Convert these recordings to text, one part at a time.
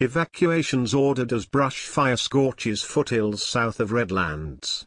Evacuations ordered as brush fire scorches foothills south of Redlands.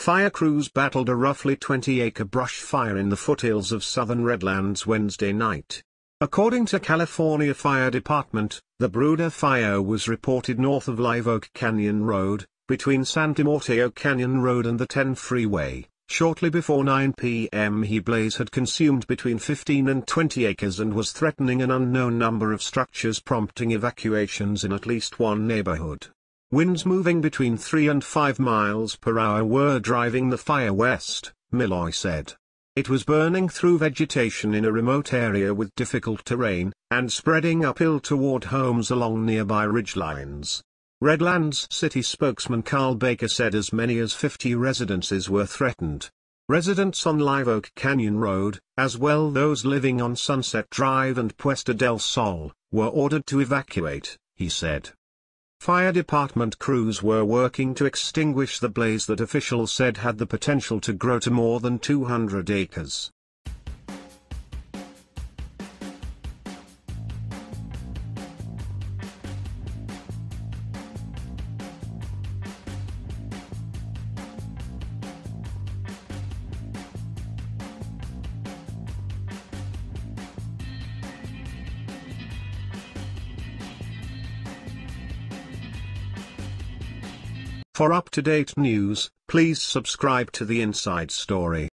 Fire crews battled a roughly 20-acre brush fire in the foothills of southern Redlands Wednesday night. According to California Fire Department, the Bruder fire was reported north of Live Oak Canyon Road, between San Timoteo Canyon Road and the 10 freeway. Shortly before 9 p.m. he blaze had consumed between 15 and 20 acres and was threatening an unknown number of structures prompting evacuations in at least one neighborhood. Winds moving between 3 and 5 miles per hour were driving the fire west, Milloy said. It was burning through vegetation in a remote area with difficult terrain, and spreading uphill toward homes along nearby ridgelines. Redlands City spokesman Carl Baker said as many as 50 residences were threatened. Residents on Live Oak Canyon Road, as well those living on Sunset Drive and Puesta del Sol, were ordered to evacuate, he said. Fire department crews were working to extinguish the blaze that officials said had the potential to grow to more than 200 acres. For up-to-date news, please subscribe to the Inside Story.